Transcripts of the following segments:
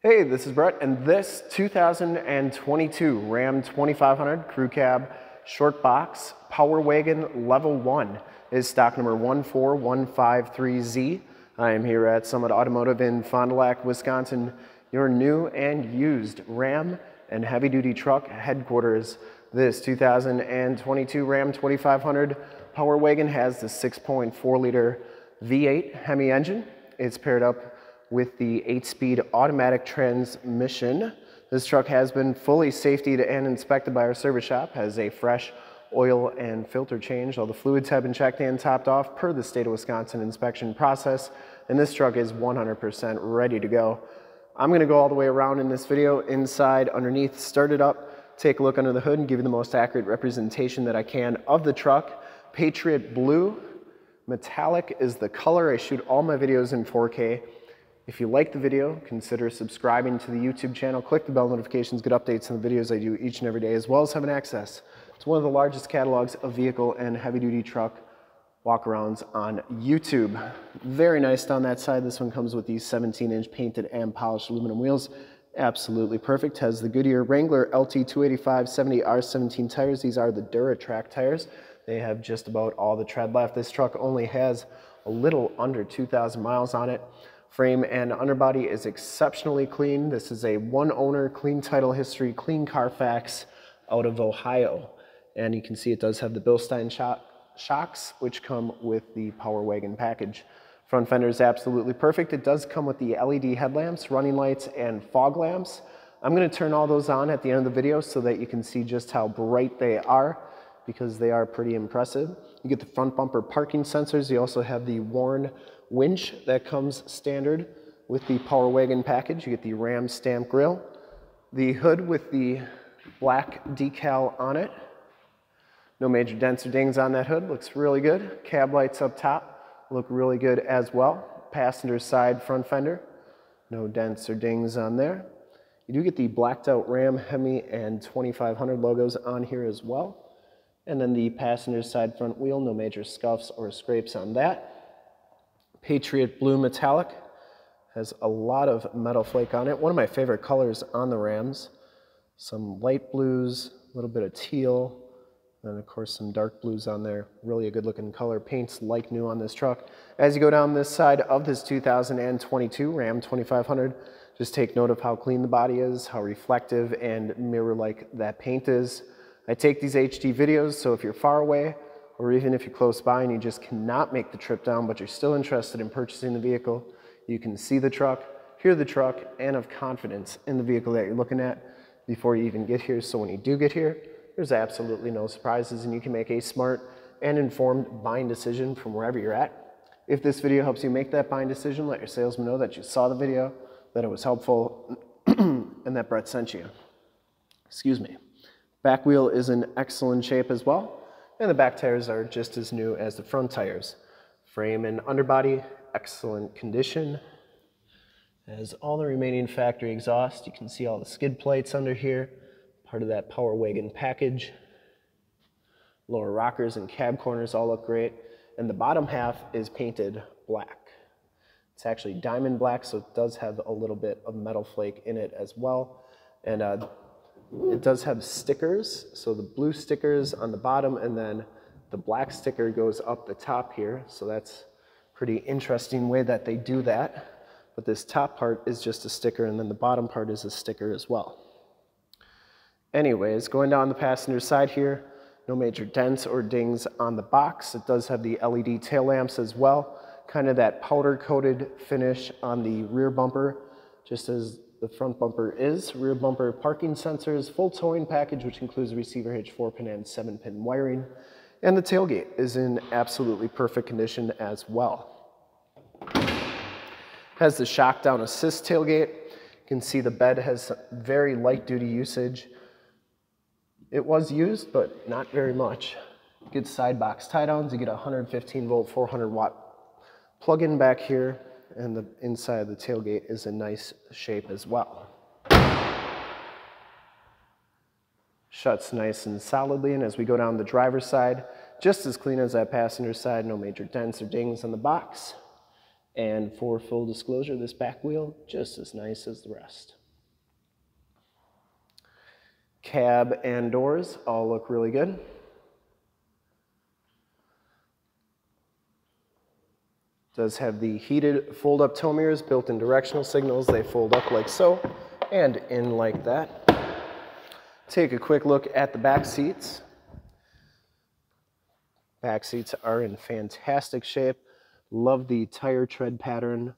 Hey, this is Brett, and this 2022 Ram 2500 Crew Cab Short Box Power Wagon Level 1 is stock number 14153Z. I am here at Summit Automotive in Fond du Lac, Wisconsin, your new and used Ram and heavy duty truck headquarters. This 2022 Ram 2500 Power Wagon has the 6.4 liter V8 Hemi engine. It's paired up with the 8-speed automatic transmission. This truck has been fully safetied and inspected by our service shop, has a fresh oil and filter change. All the fluids have been checked and topped off per the state of Wisconsin inspection process, and this truck is 100% ready to go. I'm gonna go all the way around in this video, inside, underneath, start it up, take a look under the hood and give you the most accurate representation that I can of the truck. Patriot Blue, metallic is the color. I shoot all my videos in 4K. If you like the video, consider subscribing to the YouTube channel. Click the bell notifications, get updates on the videos I do each and every day, as well as having access to one of the largest catalogs of vehicle and heavy duty truck walkarounds on YouTube. Very nice down that side. This one comes with these 17 inch painted and polished aluminum wheels. Absolutely perfect. Has the Goodyear Wrangler LT 285 70 R17 tires. These are the DuraTrac tires. They have just about all the tread left. This truck only has a little under 2,000 miles on it. Frame and underbody is exceptionally clean. This is a one owner, clean title history, clean Carfax out of Ohio. And you can see it does have the Bilstein shocks, which come with the Power Wagon package. Front fender is absolutely perfect. It does come with the LED headlamps, running lights, and fog lamps. I'm gonna turn all those on at the end of the video so that you can see just how bright they are because they are pretty impressive. You get the front bumper parking sensors. You also have the Warn winch that comes standard with the Power Wagon package. You get the Ram stamp grille, the hood with the black decal on it. No major dents or dings on that hood, looks really good. Cab lights up top look really good as well. Passenger side front fender, no dents or dings on there. You do get the blacked out Ram, Hemi, and 2500 logos on here as well. And then the passenger side front wheel, no major scuffs or scrapes on that. Patriot Blue Metallic. Has a lot of metal flake on it. One of my favorite colors on the Rams. Some light blues, a little bit of teal, and of course some dark blues on there. Really a good looking color. Paint's like new on this truck. As you go down this side of this 2022 Ram 2500, just take note of how clean the body is, how reflective and mirror-like that paint is. I take these HD videos, so if you're far away, or even if you're close by and you just cannot make the trip down, but you're still interested in purchasing the vehicle, you can see the truck, hear the truck, and have confidence in the vehicle that you're looking at before you even get here. So when you do get here, there's absolutely no surprises and you can make a smart and informed buying decision from wherever you're at. If this video helps you make that buying decision, let your salesman know that you saw the video, that it was helpful, and that Brett sent you. Excuse me. Back wheel is in excellent shape as well and the back tires are just as new as the front tires. Frame and underbody, excellent condition. As all the remaining factory exhaust, you can see all the skid plates under here, part of that Power Wagon package. Lower rockers and cab corners all look great, and the bottom half is painted black. It's actually diamond black, so it does have a little bit of metal flake in it as well. And uh, Mm. it does have stickers, so the blue stickers on the bottom and then the black sticker goes up the top here. So that's pretty interesting way that they do that. But this top part is just a sticker and then the bottom part is a sticker as well. Anyways, going down the passenger side here, no major dents or dings on the box. It does have the LED tail lamps as well. Kind of that powder coated finish on the rear bumper, just as the front bumper is, rear bumper parking sensors, full towing package, which includes receiver hitch, 4-pin and 7-pin wiring, and the tailgate is in absolutely perfect condition as well. Has the shock down assist tailgate. You can see the bed has very light duty usage. It was used, but not very much. Good side box tie downs. You get a 115 volt, 400 watt plug-in back here and the inside of the tailgate is in nice shape as well. Shuts nice and solidly, and as we go down the driver's side, just as clean as that passenger side, no major dents or dings on the box. And for full disclosure, this back wheel, just as nice as the rest. Cab and doors all look really good. Does have the heated fold-up tow mirrors, built-in directional signals. They fold up like so and in like that. Take a quick look at the back seats. Back seats are in fantastic shape. Love the tire tread pattern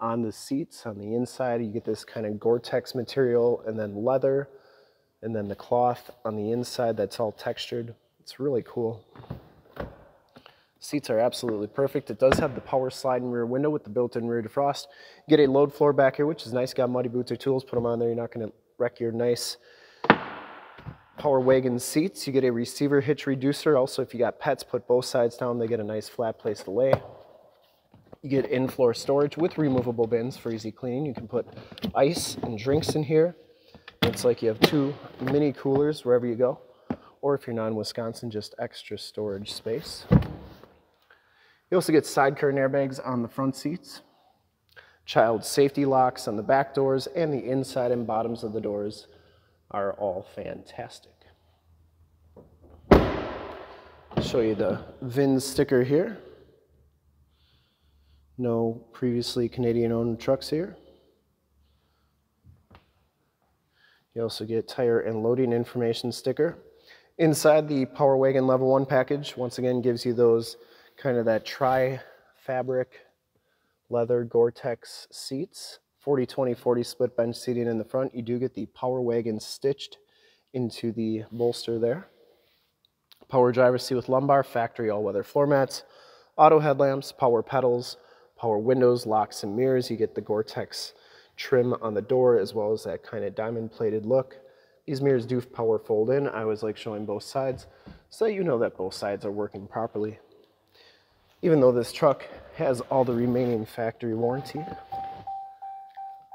on the seats. On the inside, you get this kind of Gore-Tex material and then leather and then the cloth on the inside that's all textured. It's really cool. Seats are absolutely perfect. It does have the power sliding rear window with the built-in rear defrost. Get a load floor back here, which is nice. Got muddy boots or tools, put them on there. You're not gonna wreck your nice power wagon seats. You get a receiver hitch reducer. Also, if you got pets, put both sides down. They get a nice flat place to lay. You get in-floor storage with removable bins for easy cleaning. You can put ice and drinks in here. It's like you have two mini coolers wherever you go. Or if you're not in Wisconsin, just extra storage space. You also get side curtain airbags on the front seats, child safety locks on the back doors, and the inside and bottoms of the doors are all fantastic. I'll show you the VIN sticker here. No previously Canadian owned trucks here. You also get tire and loading information sticker. Inside the Power Wagon Level 1 package, once again, gives you those kind of that tri-fabric leather Gore-Tex seats. 40-20-40 split bench seating in the front. You do get the Power Wagon stitched into the bolster there. Power driver seat with lumbar, factory all-weather floor mats, auto headlamps, power pedals, power windows, locks and mirrors. You get the Gore-Tex trim on the door as well as that kind of diamond plated look. These mirrors do power fold in. I always like showing both sides so you know that both sides are working properly even though this truck has all the remaining factory warranty.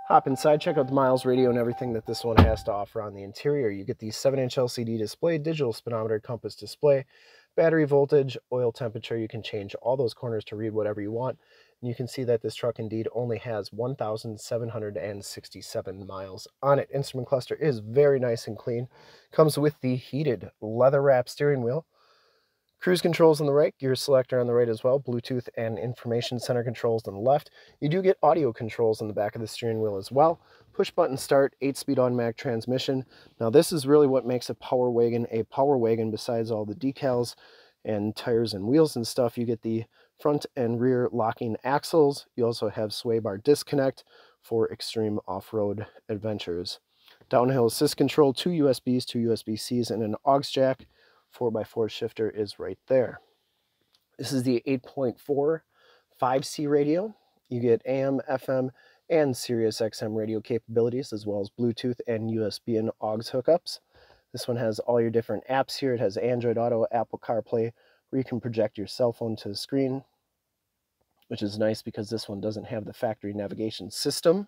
Hop inside, check out the miles radio and everything that this one has to offer on the interior. You get the 7-inch LCD display, digital speedometer, compass display, battery voltage, oil temperature. You can change all those corners to read whatever you want. And you can see that this truck indeed only has 1,767 miles on it. Instrument cluster is very nice and clean. Comes with the heated leather wrap steering wheel. Cruise controls on the right, gear selector on the right as well, Bluetooth and information center controls on the left. You do get audio controls on the back of the steering wheel as well. Push button start, 8-speed automatic transmission. Now this is really what makes a Power Wagon a Power Wagon besides all the decals and tires and wheels and stuff. You get the front and rear locking axles. You also have sway bar disconnect for extreme off-road adventures. Downhill assist control, two USBs, two USB-Cs, and an aux jack. 4x4 shifter is right there. This is the 8.4 5C radio. You get AM, FM, and Sirius XM radio capabilities, as well as Bluetooth and USB and aux hookups. This one has all your different apps here. It has Android Auto, Apple CarPlay, where you can project your cell phone to the screen, which is nice because this one doesn't have the factory navigation system.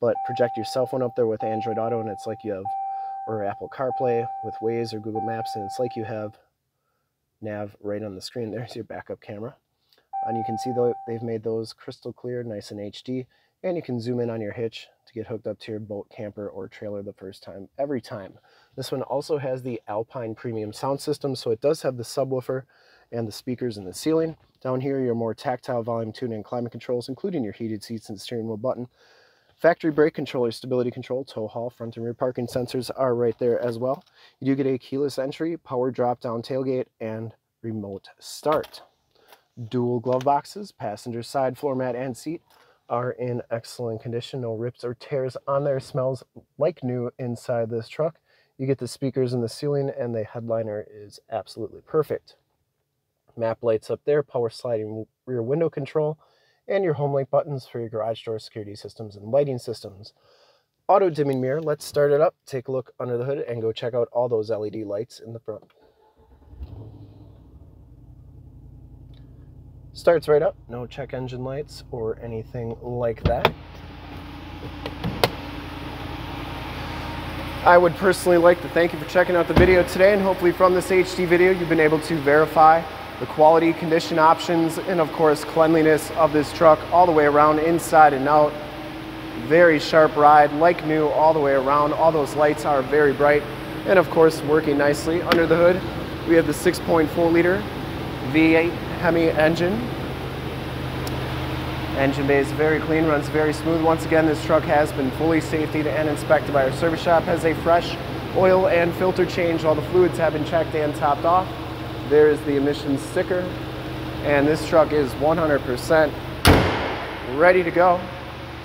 But project your cell phone up there with Android Auto, and it's like you have or Apple CarPlay with Waze or Google Maps, and it's like you have nav right on the screen. There's your backup camera. And you can see they've made those crystal clear, nice and HD, and you can zoom in on your hitch to get hooked up to your boat, camper, or trailer the first time, every time. This one also has the Alpine Premium sound system, so it does have the subwoofer and the speakers in the ceiling. Down here, your more tactile volume tuning and climate controls, including your heated seats and steering wheel button. Factory brake controller, stability control, tow haul, front and rear parking sensors are right there as well. You do get a keyless entry, power drop down tailgate, and remote start. Dual glove boxes, passenger side floor mat and seat are in excellent condition. No rips or tears on there. Smells like new inside this truck. You get the speakers in the ceiling and the headliner is absolutely perfect. Map lights up there, power sliding rear window control, and your home link buttons for your garage door security systems and lighting systems. Auto dimming mirror, let's start it up, take a look under the hood, and go check out all those LED lights in the front. Starts right up, no check engine lights or anything like that. I would personally like to thank you for checking out the video today and hopefully from this HD video you've been able to verify the quality, condition options, and of course cleanliness of this truck all the way around, inside and out. Very sharp ride, like new all the way around. All those lights are very bright and of course working nicely. Under the hood, we have the 6.4 liter V8 Hemi engine. Engine bay is very clean, runs very smooth. Once again, this truck has been fully safetied and inspected by our service shop. Has a fresh oil and filter change. All the fluids have been checked and topped off. There's the emissions sticker. And this truck is 100% ready to go.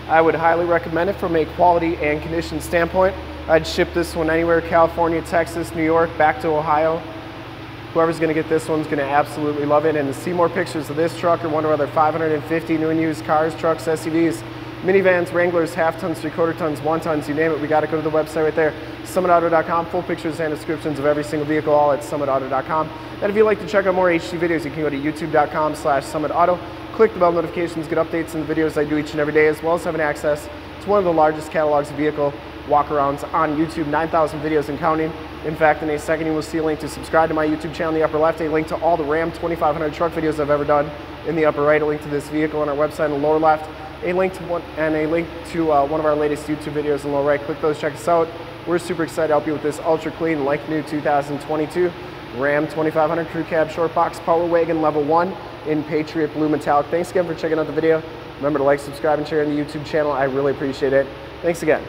I would highly recommend it from a quality and condition standpoint. I'd ship this one anywhere, California, Texas, New York, back to Ohio. Whoever's gonna get this one's gonna absolutely love it. And to see more pictures of this truck or one of our other 550 new and used cars, trucks, SUVs, minivans, Wranglers, half tons, three quarter tons, one tons, you name it, we gotta go to the website right there, summitauto.com. Full pictures and descriptions of every single vehicle, all at summitauto.com. And if you'd like to check out more HD videos, you can go to youtube.com slash summitauto. Click the bell notifications, get updates on the videos I do each and every day, as well as having access to one of the largest catalogs of vehicle walkarounds on YouTube, 9,000 videos and counting. In fact, in a second, you will see a link to subscribe to my YouTube channel in the upper left, a link to all the Ram 2500 truck videos I've ever done in the upper right, a link to this vehicle on our website in the lower left, a link to one, and a link to uh, one of our latest YouTube videos in the lower right. Click those, check us out. We're super excited to help you with this ultra clean, like new 2022 Ram 2500 Crew Cab Short Box Power Wagon Level 1 in Patriot Blue Metallic. Thanks again for checking out the video. Remember to like, subscribe, and share on the YouTube channel. I really appreciate it. Thanks again.